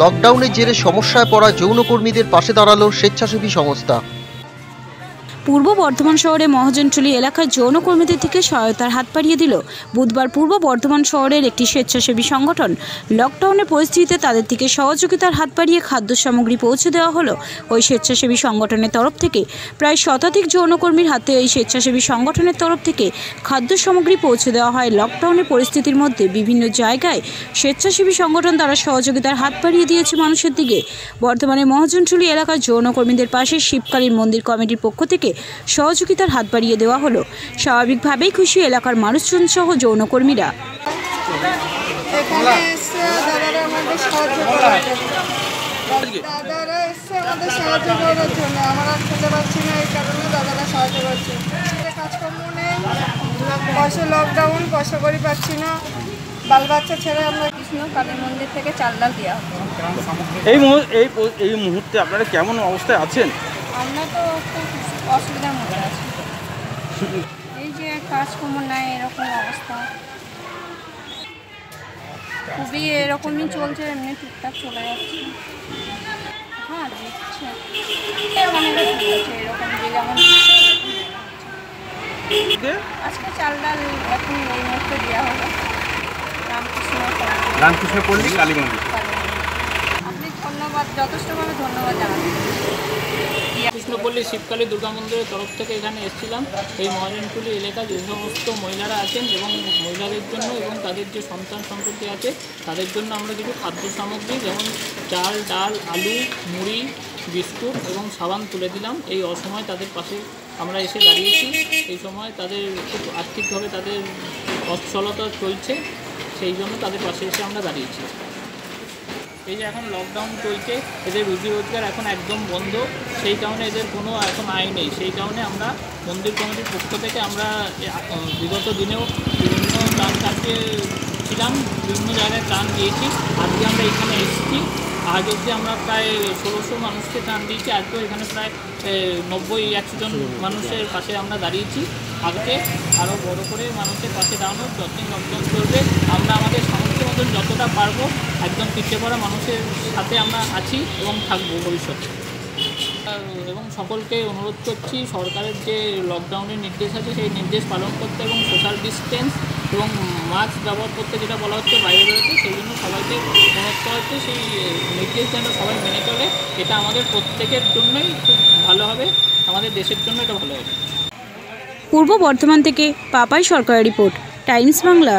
লকডাউনের জেরে সমস্যায় পড়া যৌনকর্মীদের পাশে দাঁড়াল স্বেচ্ছাসেবী সংস্থা। পূর্ব বর্ধমান শহরে মহাজনটুলি এলাকায় যৌনকর্মীদের থেকে সহায়তার হাত বাড়িয়ে দিল বুধবার পূর্ব বর্ধমান শহরের একটি স্বেচ্ছাসেবী সংগঠন। লকডাউনের পরিস্থিতিতে তাদের থেকে সহযোগিতার হাত বাড়িয়ে খাদ্য সামগ্রী পৌঁছে দেওয়া হলো ওই স্বেচ্ছাসেবী সংগঠনের তরফ থেকে। প্রায় শতাধিক যৌনকর্মীর হাতে এই স্বেচ্ছাসেবী সংগঠনের তরফ থেকে খাদ্য সামগ্রী পৌঁছে দেওয়া হয়। লকডাউনের পরিস্থিতির মধ্যে বিভিন্ন জায়গায় স্বেচ্ছাসেবী সংগঠন তারা সহযোগিতার হাত বাড়িয়ে দিয়েছে মানুষের দিকে। বর্তমানে মহাজনটুলি এলাকার যৌনকর্মীদের পাশে শিবকালীন মন্দির কমিটির পক্ষ থেকে সহযোগিতার হাত বাড়িয়ে দেওয়া হলো। স্বাভাবিকভাবেই খুশি এলাকার মানুষজন সহ যৌনকর্মীরা। দাদারা আমাদের জন্য। দাদারা এসে আমাদের সাহায্য করার জন্য। আমরা খেতে পারছি না এই কারণে দাদারা সাহায্য করছে। কাজকর্ম নেই পয়সা লকডাউন পয়সা করি পাচ্ছি না। বাল বাচ্চা ছেড়ে আমরা কৃষ্ণ কালী মন্দির থেকে চাল ডাল দেওয়া এই মুহূর্তে এই এই মুহূর্তে আপনারা কেমন অবস্থায় আছেন? আমরা তো খুব অসুবিধার মধ্যে আছি। এই যে কাজকর্ম নাই এরকম অবস্থা। খুবই এরকমই চলছে এমনি টুকটাক চলে যাচ্ছে। হ্যাঁ দিচ্ছে এরকম যে যেমন আজকে চাল ডাল এখন এই মুহূর্তে দেওয়া হবে। রামকৃষ্ণ রামকৃষ্ণ পল্লী কালী মন্দির আপনি ধন্যবাদ যথেষ্টভাবে ধন্যবাদ জানাবেন কৃষ্ণপল্লী শিবকালী দুর্গা মন্দিরের তরফ থেকে এখানে এসেছিলাম। এই মহাজনটুলি এলাকায় যে সমস্ত মহিলারা আছেন এবং মহিলাদের জন্য এবং তাদের যে সন্তান সম্পত্তি আছে, তাদের জন্য আমরা কিছু খাদ্য সামগ্রী যেমন চাল, ডাল, আলু, মুড়ি, বিস্কুট এবং সাবান তুলে দিলাম। এই অসময় তাদের পাশে আমরা এসে দাঁড়িয়েছি। এই সময় তাদের খুব আর্থিকভাবে তাদের অচ্ছলতা চলছে, সেই জন্য তাদের পাশে এসে আমরা দাঁড়িয়েছি। এই যে এখন লকডাউন চলছে, এদের রুজি রোজগার এখন একদম বন্ধ। সেই কারণে এদের কোনো এখন আয় নেই। সেই কারণে আমরা মন্দির কমিটির পক্ষ থেকে আমরা বিগত দিনেও বিভিন্ন দান কাটিয়ে ছিলাম, বিভিন্ন জায়গায় ত্রাণ দিয়েছি। আজকে আমরা এখানে এসেছি। আজ অবধি আমরা প্রায় ষোলোশো মানুষকে ত্রাণ দিয়েছি। আজকেও এখানে প্রায় নব্বই, একশো জন মানুষের পাশে আমরা দাঁড়িয়েছি। আজকে আরও বড় করে মানুষের পাশে দাঁড়ানোর যত্ন লকডাউন চলবে আমরা যতটা পারব, একদম পিছিয়ে পড়া মানুষের সাথে আমরা আছি এবং থাকব ভবিষ্যতে। এবং সকলকে অনুরোধ করছি, সরকারের যে লকডাউনের নির্দেশ আছে, সেই নির্দেশ পালন করতে এবং সোশ্যাল ডিস্টেন্স এবং মাস্ক ব্যবহার করতে যেটা বলা হচ্ছে বাইরে বেরোতে, সেই জন্য সবাইকে অনুরোধ করা হচ্ছে, সেই নির্দেশ যেন সবাই মেনে চলে। এটা আমাদের প্রত্যেকের জন্যই খুব ভালো হবে, আমাদের দেশের জন্য এটা ভালো হবে। পূর্ব বর্ধমান থেকে পাপাই সরকারের রিপোর্ট, টাইমস বাংলা।